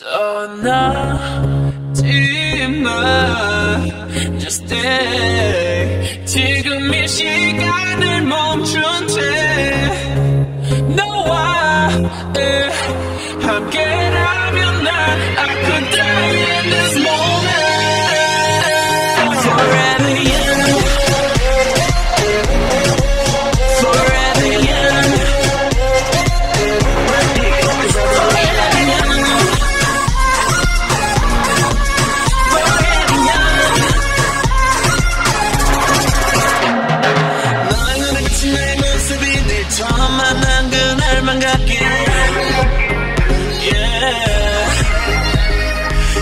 떠나지 마 Just stay. 지금 이 시간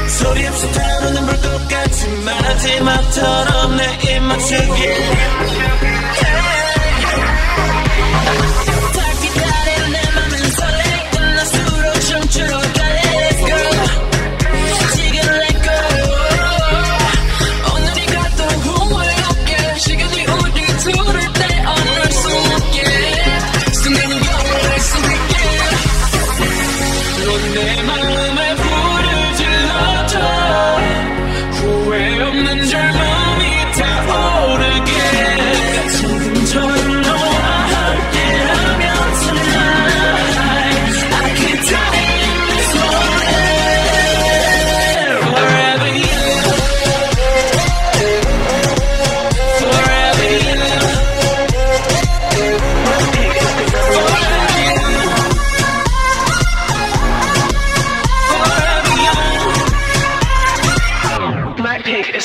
소리 없이 타오르는 불꽃같이 마지막처럼 내 입 맞추길